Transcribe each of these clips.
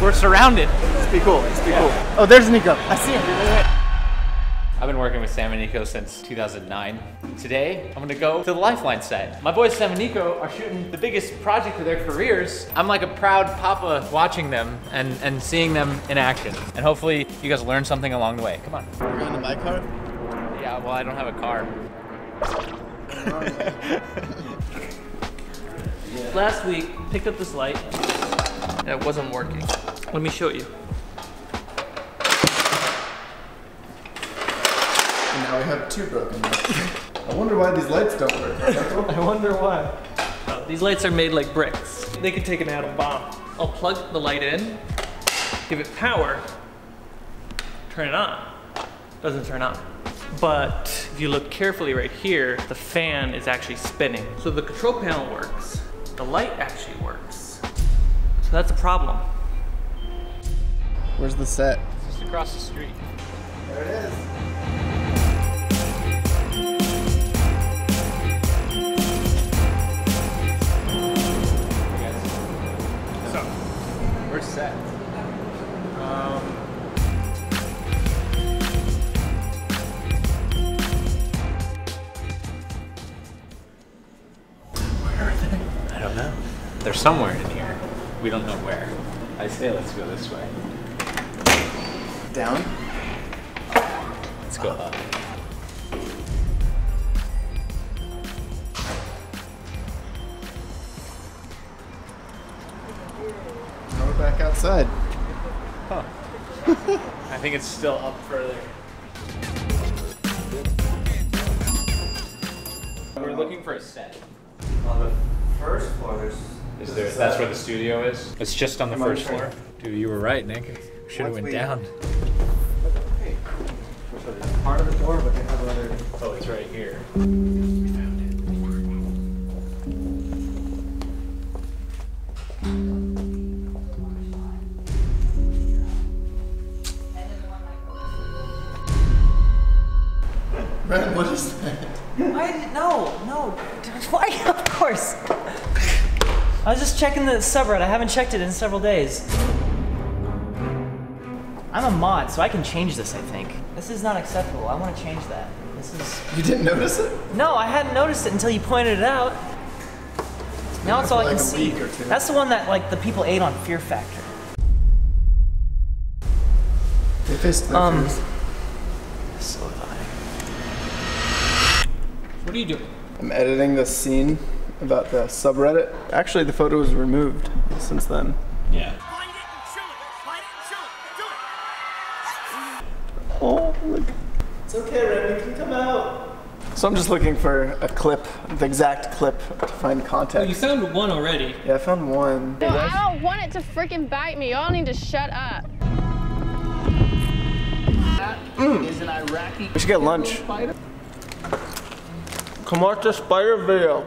We're surrounded. Let's be cool. Let's be cool. Oh, there's Niko. I see him. I've been working with Sam and Niko since 2009. Today, I'm gonna go to the Lifeline set. My boys Sam and Niko are shooting the biggest project of their careers. I'm like a proud papa watching them and, and seeing them in action. And hopefully you guys learn something along the way. Come on. We're going to my car. Yeah, well, I don't have a car. Last week, picked up this light, and it wasn't working. Let me show you. And now we have two broken lights. I wonder why these lights don't work. I wonder why. Oh, these lights are made like bricks. They could take an atom bomb. I'll plug the light in, give it power, turn it on. Doesn't turn on. But if you look carefully right here, the fan is actually spinning. So the control panel works. The light actually works. So that's a problem. Where's the set? Just across the street. There it is. So, we're set. Um, where are they? I don't know. They're somewhere in here. We don't know where. I say let's go this way. Down. Let's go up. Now we're back outside. Huh. I think it's still up further. We're looking for a set. On the first floor, there's. Is there? That's where the studio is. It's just on the first floor. Dude, you were right, Nick. Should have went we- down. Part of the door, but they have other. Oh, it's right here. We found it. Brandon, what is that? Why? No, no. Why? Of course. I was just checking the subreddit. I haven't checked it in several days. I'm a mod, so I can change this, I think. This is not acceptable. I want to change that. This is. You didn't notice it? No, I hadn't noticed it until you pointed it out. Now it's all I Like can a see. week or two. That's the one that like the people ate on Fear Factor. They faced their Um, fears. So have I. What are you doing? I'm editing this scene about the subreddit. Actually, the photo was removed since then. Yeah. Oh, look. It's okay, Ren. You can come out. So I'm just looking for a clip, the exact clip, to find context. Oh, you found one already. Yeah, I found one. No, I don't want it to freaking bite me. Y'all need to shut up. Hmm. We should get lunch. Come watch the spider video.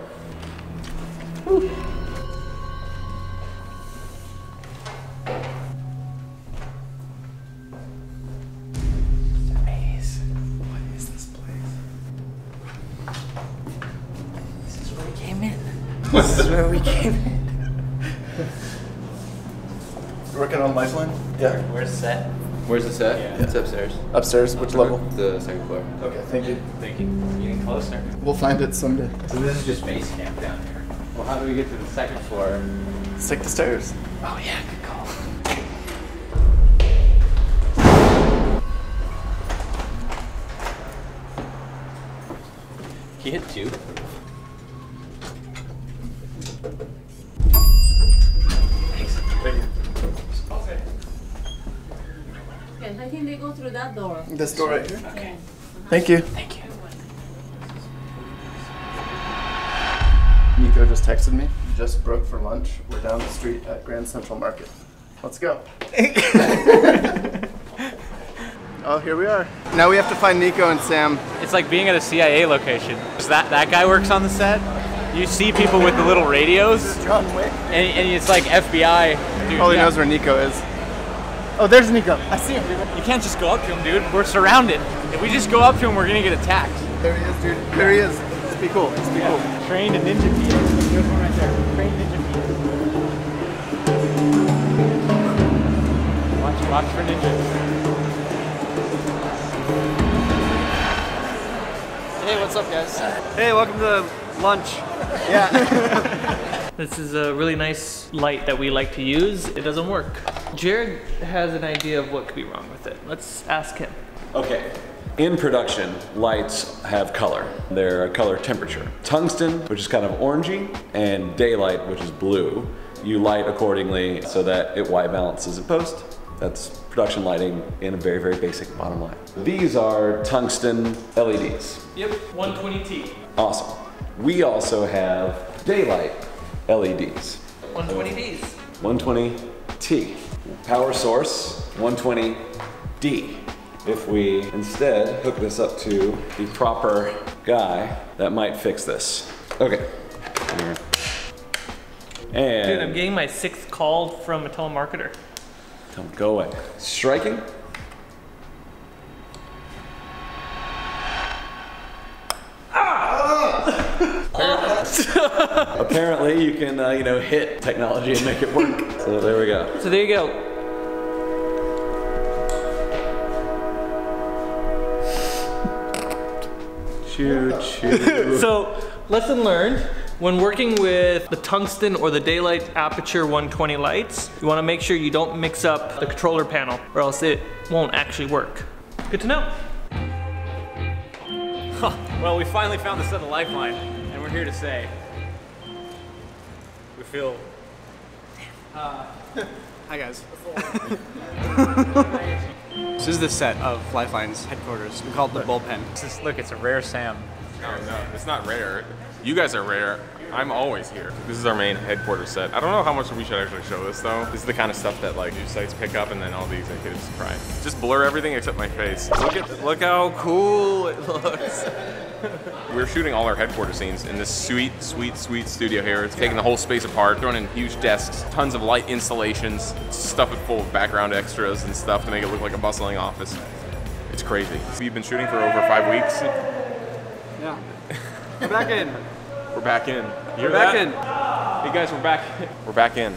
Maze. What is this place? This is where we came in. This is where we came in. Working on Lifeline? Yeah. Where's the set? Where's the set? Yeah. It's upstairs. Upstairs, which level? The second floor. Okay, thank you. Thank you. Getting closer. We'll find it someday. So this is just base camp down here. Well, how do we get to the second floor? Let's take the stairs. Oh yeah, good call. He hit two? Thanks. Okay. Yes, I think they go through that door. This door right here. Okay. Thank you. Thank you. Just texted me. Just broke for lunch. We're down the street at Grand Central Market. Let's go. oh, here we are. Now we have to find Niko and Sam. It's like being at a CIA location. That that guy works on the set. You see people with the little radios, John Wick. and, and it's like FBI. Dude, All he yeah. knows where Niko is. Oh, there's Niko. I see him, dude. You can't just go up to him, dude. We're surrounded. If we just go up to him, we're gonna get attacked. There he is, dude. There he is. Let's be cool. Let's be cool. Trained in ninja feet. There's one there. Trained ninja feet. Watch for ninjas. Hey, what's up, guys? Hey, welcome to lunch. Yeah. this is a really nice light that we like to use. It doesn't work. Jarrett has an idea of what could be wrong with it. Let's ask him. Okay. In production, lights have color. They're a color temperature. Tungsten, which is kind of orangey, and daylight, which is blue. You light accordingly so that it white balances in post. That's production lighting in a very, very basic bottom line. These are tungsten LEDs. Yep, 120T. Awesome. We also have daylight LEDs. 120Ds. 120T. Power source 120D. If we instead hook this up to the proper guy, that might fix this. Okay. Here. And Dude, I'm getting my sixth call from a telemarketer. Him, go away. Striking. Apparently, you can uh, you know hit technology and make it work. So there we go. So there you go. Choo choo. So, lesson learned. When working with the tungsten or the daylight Aputure 120 lights, you wanna make sure you don't mix up the controller panel or else it won't actually work. Good to know. Well, we finally found the set of Lifeline, and we're here to say we feel Hi guys. this is the set of Lifeline's headquarters. We call it the bullpen. Is, look, it's a rare Sam. No, no, it's not rare. You guys are rare. I'm always here. This is our main headquarters set. I don't know how much we should actually show this though. This is the kind of stuff that like news sites pick up and then all the executives cry. Just blur everything except my face. Look at look how cool it looks. We're shooting all our headquarters scenes in this sweet, sweet, sweet studio here. It's taking the whole space apart, throwing in huge desks, tons of light installations, stuff it full of background extras and stuff to make it look like a bustling office. It's crazy. We've been shooting for over five weeks. Yeah. We're back in. We're back in. You hear We're back in. Hey guys, we're back. We're back in.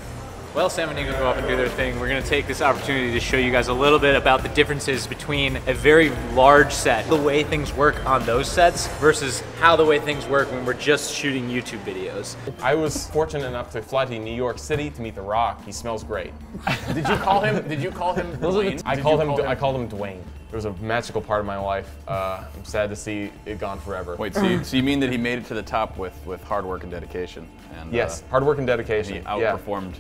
Well, Sam and Niko go off and do their thing. We're going to take this opportunity to show you guys a little bit about the differences between a very large set, the way things work on those sets, versus how the way things work when we're just shooting YouTube videos. I was fortunate enough to fly to New York City to meet The Rock. He smells great. did you call him? Did you call him Dwayne? I Did called him, call I called him Dwayne. It was a magical part of my life. Uh, I'm sad to see it gone forever. Wait, so you, so you mean that he made it to the top with, with hard work and dedication? And, Yes, uh, hard work and dedication. he yeah. outperformed